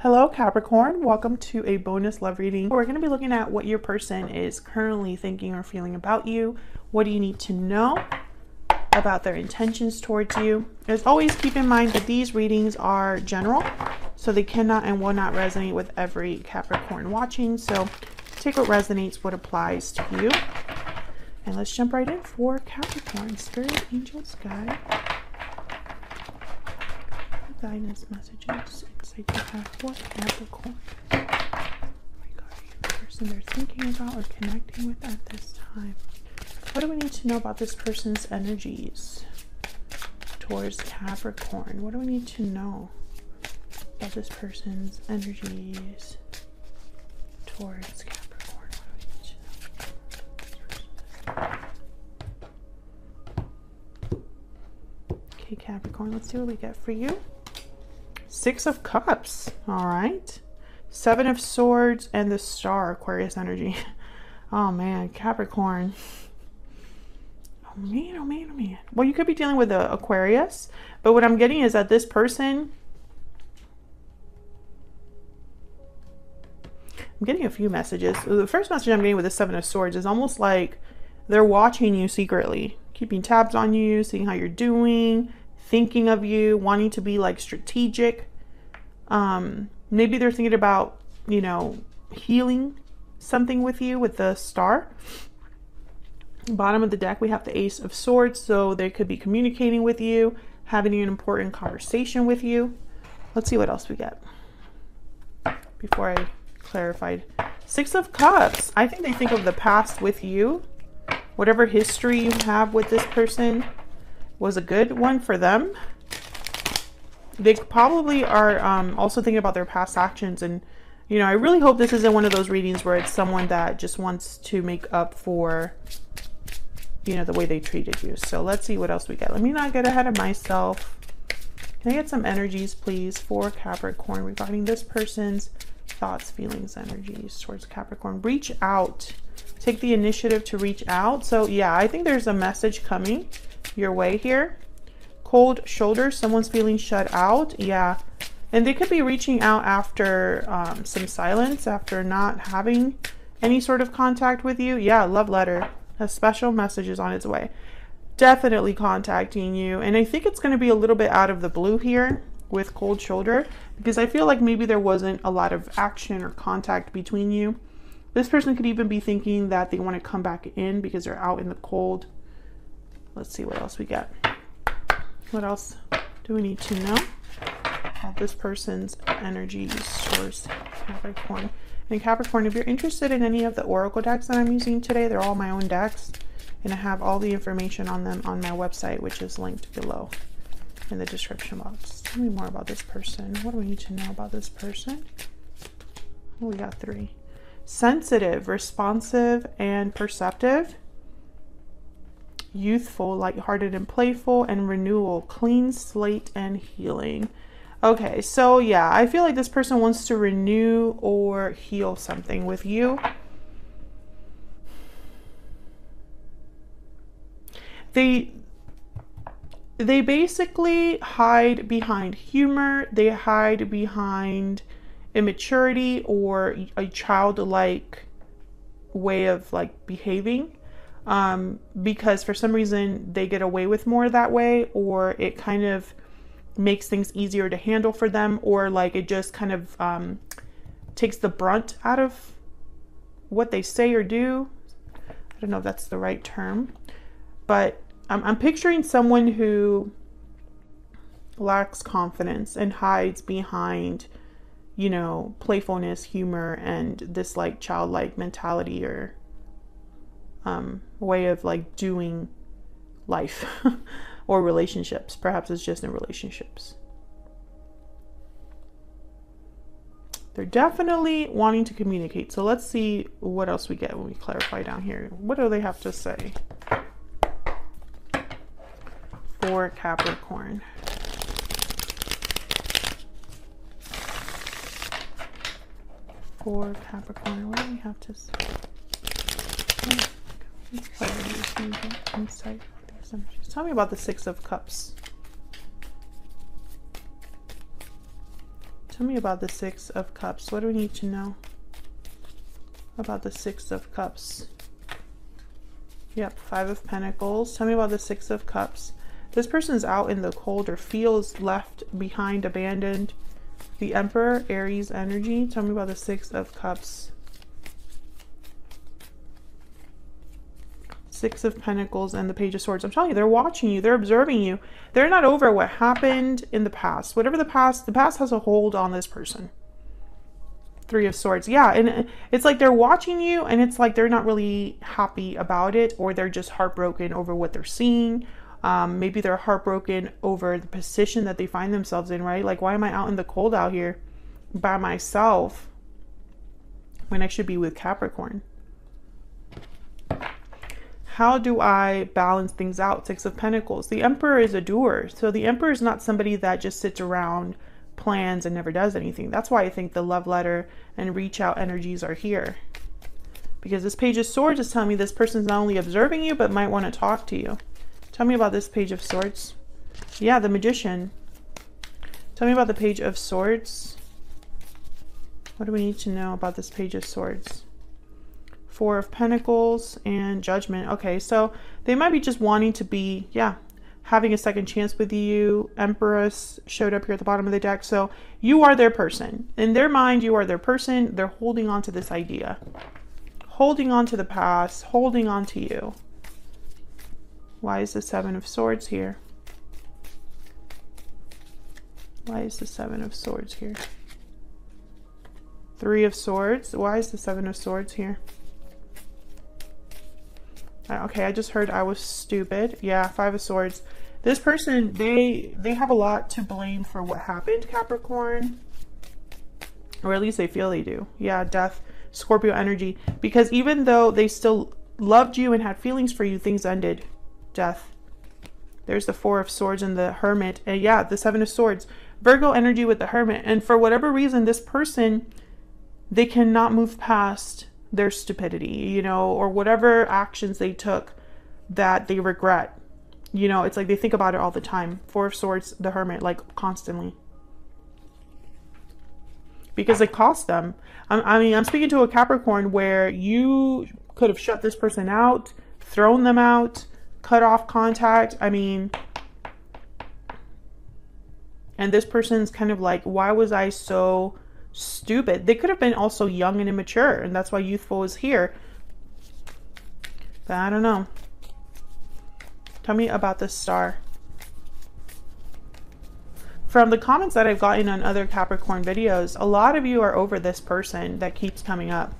Hello, Capricorn. Welcome to a bonus love reading. We're going to be looking at what your person is currently thinking or feeling about you. What do you need to know about their intentions towards you? As always, keep in mind that these readings are general, so they cannot and will not resonate with every Capricorn watching. So take what resonates, what applies to you. And let's jump right in for Capricorn. Spirit, angels, guide. Guidance messages insight you have for Capricorn regarding the person they're thinking about or connecting with at this time. What do we need to know about this person's energies towards Capricorn? What do we need to know about this person's energies towards Capricorn? Okay, Capricorn, let's see what we get for you. Six of Cups. All right. Seven of Swords and the Star, Aquarius energy. Oh, man. Capricorn. Oh, man. Oh, man. Oh, man. Well, you could be dealing with the Aquarius. But what I'm getting is that this person... I'm getting a few messages. The first message I'm getting with the Seven of Swords is almost like they're watching you secretly, keeping tabs on you, seeing how you're doing, thinking of you, wanting to be like strategic. Um, maybe they're thinking about, you know, healing something with you with the star. Bottom of the deck, we have the Ace of Swords, so they could be communicating with you, having an important conversation with you. Let's see what else we get before I clarified. Six of Cups. I think they think of the past with you. Whatever history you have with this person was a good one for them. They probably are um, also thinking about their past actions. And, you know, I really hope this isn't one of those readings where it's someone that just wants to make up for, you know, the way they treated you. So let's see what else we get. Let me not get ahead of myself. Can I get some energies, please, for Capricorn regarding this person's thoughts, feelings, energies towards Capricorn? Reach out. Take the initiative to reach out. So, yeah, I think there's a message coming your way here. Cold shoulders, someone's feeling shut out. Yeah. And they could be reaching out after um, some silence, after not having any sort of contact with you. Yeah, love letter. A special message is on its way. Definitely contacting you. And I think it's going to be a little bit out of the blue here with cold shoulder because I feel like maybe there wasn't a lot of action or contact between you. This person could even be thinking that they want to come back in because they're out in the cold Let's see what else we got. What else do we need to know about this person's energy source, Capricorn? And Capricorn, if you're interested in any of the Oracle decks that I'm using today, they're all my own decks. And I have all the information on them on my website, which is linked below in the description box. Tell me more about this person. What do we need to know about this person? We got three. Sensitive, responsive, and perceptive youthful, lighthearted, and playful, and renewal, clean slate, and healing. Okay, so yeah, I feel like this person wants to renew or heal something with you. They they basically hide behind humor, they hide behind immaturity or a childlike way of like behaving um, because for some reason they get away with more that way, or it kind of makes things easier to handle for them, or like it just kind of um, takes the brunt out of what they say or do. I don't know if that's the right term, but I'm, I'm picturing someone who lacks confidence and hides behind, you know, playfulness, humor, and this like childlike mentality or um, way of like doing life or relationships. Perhaps it's just in relationships. They're definitely wanting to communicate. So let's see what else we get when we clarify down here. What do they have to say for Capricorn? For Capricorn, what do we have to say? Tell me about the Six of Cups. Tell me about the Six of Cups. What do we need to know about the Six of Cups? Yep, Five of Pentacles. Tell me about the Six of Cups. This person's out in the cold or feels left behind, abandoned. The Emperor, Aries energy. Tell me about the Six of Cups. Six of Pentacles and the Page of Swords. I'm telling you, they're watching you. They're observing you. They're not over what happened in the past. Whatever the past, the past has a hold on this person. Three of Swords. Yeah, and it's like they're watching you and it's like they're not really happy about it or they're just heartbroken over what they're seeing. Um, maybe they're heartbroken over the position that they find themselves in, right? Like, why am I out in the cold out here by myself when I should be with Capricorn? How do I balance things out? Six of Pentacles. The Emperor is a doer. So the Emperor is not somebody that just sits around, plans, and never does anything. That's why I think the love letter and reach out energies are here. Because this Page of Swords is telling me this person's not only observing you, but might want to talk to you. Tell me about this Page of Swords. Yeah, the Magician. Tell me about the Page of Swords. What do we need to know about this Page of Swords? Four of Pentacles and Judgment. Okay, so they might be just wanting to be, yeah, having a second chance with you. Empress showed up here at the bottom of the deck. So you are their person. In their mind, you are their person. They're holding on to this idea. Holding on to the past. Holding on to you. Why is the Seven of Swords here? Why is the Seven of Swords here? Three of Swords. Why is the Seven of Swords here? Uh, okay, I just heard I was stupid. Yeah, Five of Swords. This person, they they have a lot to blame for what happened, Capricorn. Or at least they feel they do. Yeah, Death, Scorpio energy. Because even though they still loved you and had feelings for you, things ended. Death. There's the Four of Swords and the Hermit. And yeah, the Seven of Swords. Virgo energy with the Hermit. And for whatever reason, this person, they cannot move past their stupidity, you know, or whatever actions they took that they regret. You know, it's like they think about it all the time. Four of Swords, the Hermit, like constantly. Because it cost them. I, I mean, I'm speaking to a Capricorn where you could have shut this person out, thrown them out, cut off contact. I mean, and this person's kind of like, why was I so stupid. They could have been also young and immature, and that's why youthful is here. But I don't know. Tell me about this star. From the comments that I've gotten on other Capricorn videos, a lot of you are over this person that keeps coming up.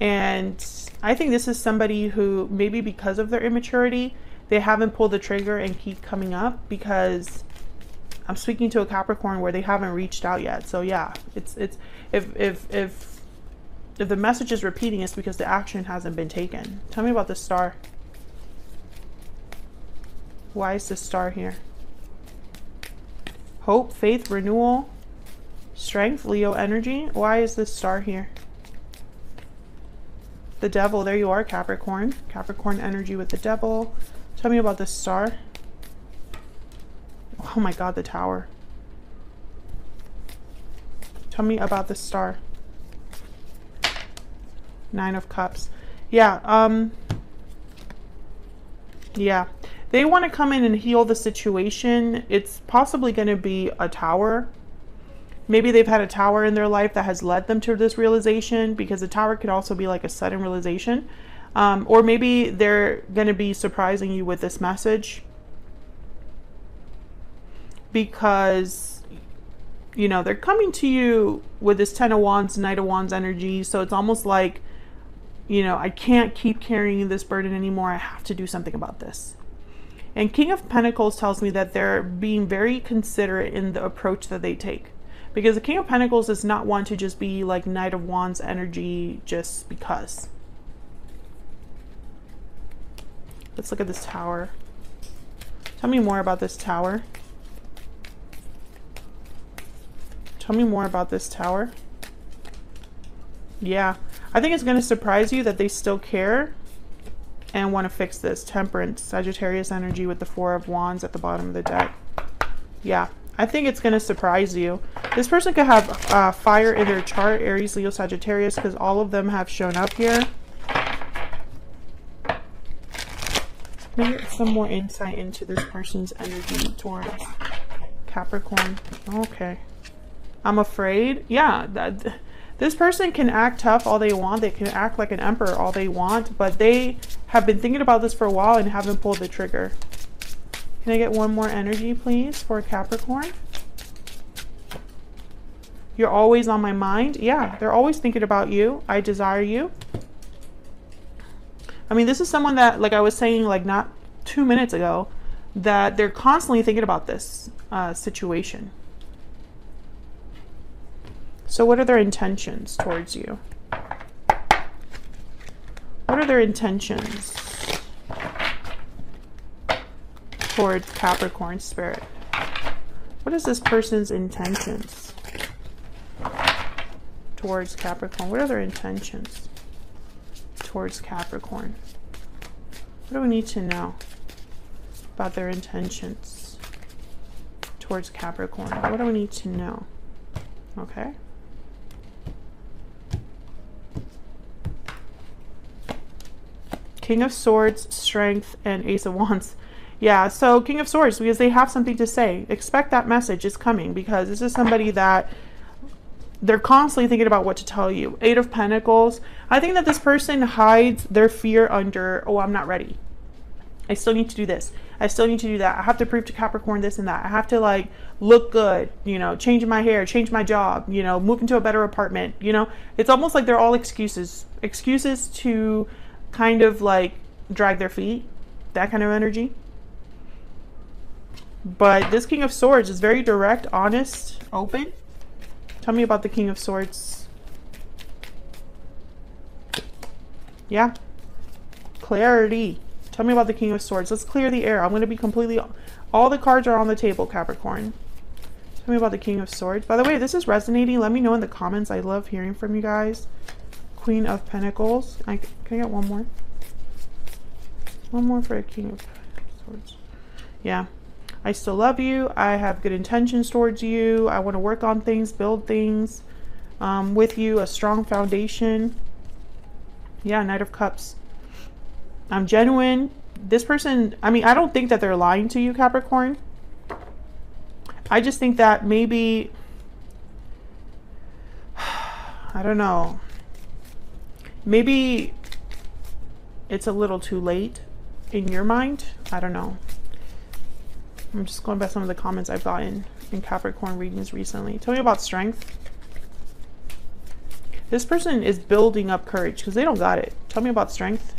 And I think this is somebody who maybe because of their immaturity, they haven't pulled the trigger and keep coming up because I'm speaking to a Capricorn where they haven't reached out yet. So yeah, it's it's if if if if the message is repeating, it's because the action hasn't been taken. Tell me about the star. Why is the star here? Hope, faith, renewal, strength, Leo energy. Why is this star here? The devil, there you are, Capricorn. Capricorn energy with the devil. Tell me about this star. Oh my god, the tower. Tell me about the star. Nine of Cups. Yeah, um... Yeah. They want to come in and heal the situation. It's possibly going to be a tower. Maybe they've had a tower in their life that has led them to this realization because a tower could also be like a sudden realization. Um, or maybe they're going to be surprising you with this message because you know they're coming to you with this ten of wands knight of wands energy. So it's almost like you know i can't keep carrying this burden anymore. I have to do something about this. And king of pentacles tells me that they're being very considerate in the approach that they take. Because the king of pentacles is not one to just be like knight of wands energy just because. Let's look at this tower. Tell me more about this tower Tell me more about this tower. Yeah, I think it's going to surprise you that they still care and want to fix this. Temperance, Sagittarius energy with the Four of Wands at the bottom of the deck. Yeah, I think it's going to surprise you. This person could have uh, fire in their chart, Aries, Leo, Sagittarius, because all of them have shown up here. Maybe some more insight into this person's energy towards Capricorn. Okay. I'm afraid. Yeah, that, this person can act tough all they want. They can act like an emperor all they want, but they have been thinking about this for a while and haven't pulled the trigger. Can I get one more energy, please, for Capricorn? You're always on my mind. Yeah, they're always thinking about you. I desire you. I mean, this is someone that, like I was saying, like not two minutes ago, that they're constantly thinking about this uh, situation. So what are their intentions towards you? What are their intentions towards Capricorn spirit? What is this person's intentions towards Capricorn? What are their intentions towards Capricorn? What do we need to know about their intentions towards Capricorn? What do we need to know? Okay. King of Swords, Strength, and Ace of Wands. Yeah, so King of Swords, because they have something to say. Expect that message is coming because this is somebody that they're constantly thinking about what to tell you. Eight of Pentacles. I think that this person hides their fear under, oh, I'm not ready. I still need to do this. I still need to do that. I have to prove to Capricorn this and that. I have to like look good, you know, change my hair, change my job, you know, move into a better apartment, you know. It's almost like they're all excuses. Excuses to kind of like drag their feet, that kind of energy. But this King of Swords is very direct, honest, open. Tell me about the King of Swords. Yeah. Clarity. Tell me about the King of Swords. Let's clear the air. I'm going to be completely... All the cards are on the table, Capricorn. Tell me about the King of Swords. By the way, this is resonating. Let me know in the comments. I love hearing from you guys. Queen of Pentacles. I, can I get one more? One more for a King of Swords. Yeah. I still love you. I have good intentions towards you. I want to work on things, build things um, with you, a strong foundation. Yeah, Knight of Cups. I'm genuine. This person, I mean, I don't think that they're lying to you, Capricorn. I just think that maybe, I don't know maybe it's a little too late in your mind. I don't know. I'm just going by some of the comments I've gotten in Capricorn readings recently. Tell me about strength. This person is building up courage because they don't got it. Tell me about strength.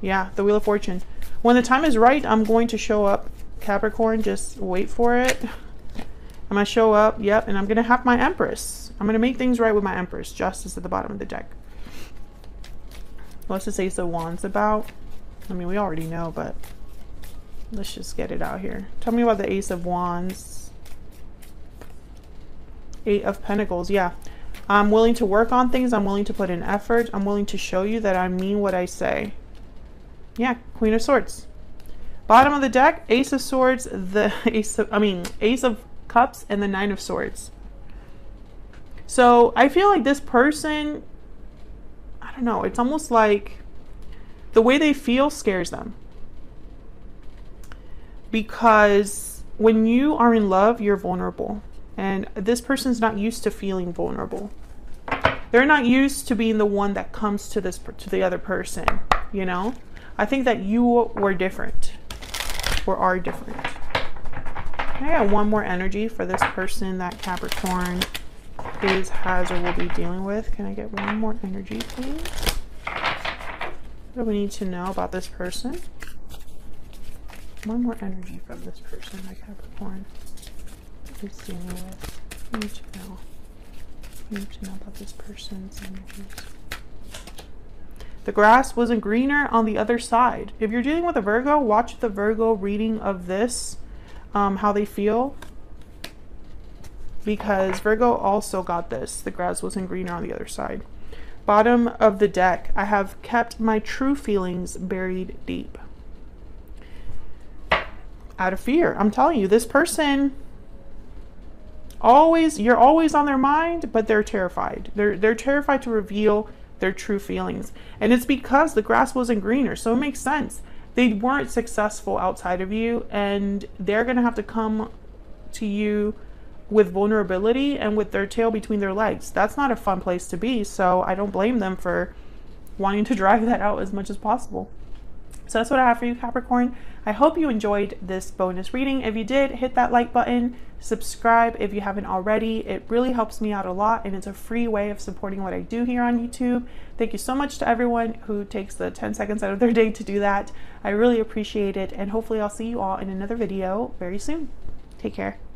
Yeah, the Wheel of Fortune. When the time is right, I'm going to show up, Capricorn. Just wait for it. I'm going to show up, yep, and I'm going to have my Empress. I'm going to make things right with my Empress. Justice at the bottom of the deck. What's this Ace of Wands about? I mean, we already know, but let's just get it out here. Tell me about the Ace of Wands. Eight of Pentacles, yeah. I'm willing to work on things. I'm willing to put in effort. I'm willing to show you that I mean what I say. Yeah, Queen of Swords. Bottom of the deck, Ace of Swords, the Ace of, I mean, Ace of Cups, and the Nine of Swords. So I feel like this person, I don't know, it's almost like the way they feel scares them. Because when you are in love, you're vulnerable. And this person's not used to feeling vulnerable. They're not used to being the one that comes to this to the other person, you know? I think that you were different or are different. I got one more energy for this person that Capricorn is, has, or will be dealing with. Can I get one more energy, please? What do we need to know about this person? One more energy from this person that Capricorn is dealing with. We need to know. Need to know about this person's energies. The grass wasn't greener on the other side. If you're dealing with a Virgo, watch the Virgo reading of this, um, how they feel because Virgo also got this. The grass wasn't greener on the other side. Bottom of the deck, I have kept my true feelings buried deep. out of fear. I'm telling you, this person always you're always on their mind, but they're terrified. They're they're terrified to reveal their true feelings. And it's because the grass wasn't greener. So it makes sense. They weren't successful outside of you and they're going to have to come to you with vulnerability and with their tail between their legs. That's not a fun place to be. So I don't blame them for wanting to drive that out as much as possible. So that's what I have for you, Capricorn. I hope you enjoyed this bonus reading. If you did, hit that like button, subscribe if you haven't already. It really helps me out a lot and it's a free way of supporting what I do here on YouTube. Thank you so much to everyone who takes the 10 seconds out of their day to do that. I really appreciate it and hopefully I'll see you all in another video very soon. Take care.